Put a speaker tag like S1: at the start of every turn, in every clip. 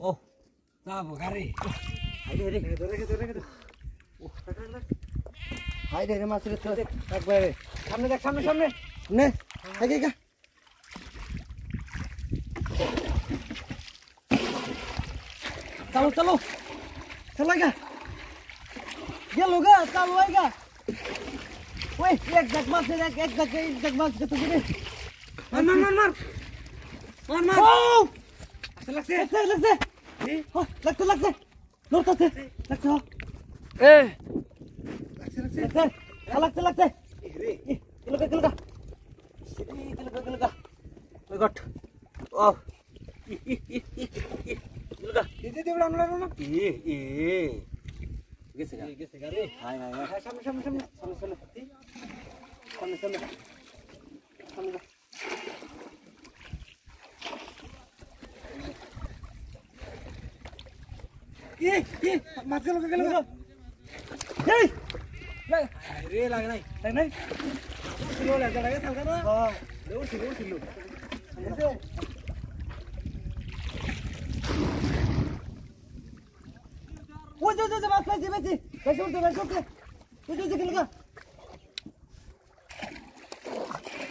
S1: Oh, bravo, Gary. Oh, ahí, ahí, ahí,
S2: ahí,
S1: ahí, ahí. Oh,
S2: সাইডে রে
S1: মাছের তো একবারে
S2: সামনে দেখ সামনে সামনে
S1: নে আগে গা চালো চালো চালাই গা গেলো গা চালাই গা ওই এক জাগ মাছ এক এক জাগ এক জাগ মাছ কত দিনে
S2: মার মার মার মার মার মার
S1: ও
S2: আসলে লাগছে
S1: লাগছে লাগছে লাগছে লাগছে নড়তাছে লাগছে
S2: এ লাগছে লাগছে
S1: কিলকা কিলকা কিলকা কিলকা ওই গট। ও। কিলকা
S2: দিতে দেব আমরা না
S1: এ। গেছে গা।
S2: গেছে গা
S1: রে। হাই হাই
S2: হাই সামনে সামনে সামনে
S1: সামনে সামনে। সামনে
S2: কি কি মাছ গেল গেল
S1: এই!
S2: রে লাগে নাই।
S1: নাই?
S2: ছিল লাগে লাগে থাকা না।
S1: হ্যাঁ
S2: দেউ ছিল ছিল
S1: ওই যে যে মাছ পাইছি পাইছি পাইছি উঠতে পাইছি উঠতে ওই যে যে গা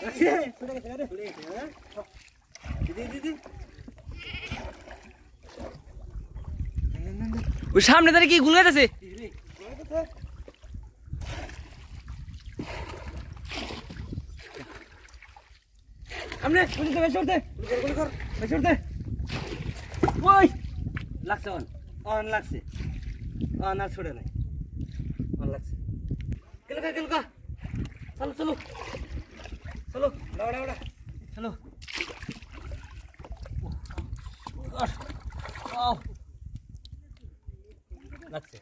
S2: লাগছে ছুড়ে গেছে গাড়ি ছুড়ে গেছে দিদি দিদি।
S3: ওই সামনে দাঁড়িয়ে কি গুলো আছে
S1: আমনে গুলি দে বেশর দে
S2: গুলি কর
S1: বেশর দে ওই লাগছে অন অন লাগছে। অন আর ছড়ে নাই। অন লাগছে। গেলকা গেলকা চলো চলো। চলো
S2: দাওড়া দাওড়া
S1: চলো। লাগছে।